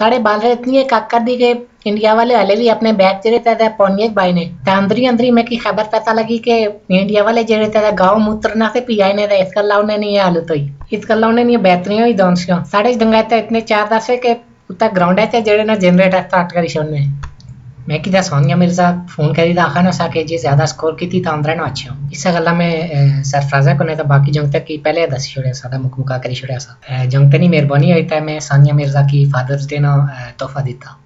साढ़े बाल इतनी काकर दी के इंडिया वाले हले भी अपने बैग जेड़े था पौनियक भाई ने। अंदरी अंदरी में की खबर पता लगी के इंडिया वाले जेड़े था गाँव मूत्रना से पियाई ने इस गल्ला उन्हें नहीं हालत हुई। इस गल्ला उन्हें नहीं बेहतरी हुई, दोनों साढ़े डंगा इतने चार दस के उतना ग्राउंड है जेड़े ना जनरेटर स्टार्ट करी छोड़ने मैं कि सोनिया मिर्ज़ा फ़ोन करी था आखा ना सके जी ज़्यादा स्कोर की थी तो अंदर ना अच्छे हो। इस गल्ला में सरफराजा को नहीं तो बाकी जंग तक की पहले दस छोड़े सादा मुका करी छोड़े सा। जंग तनी मेहरबानी हुई था मैं सानिया मिर्ज़ा की फादर्स डे ना तोहफा दिता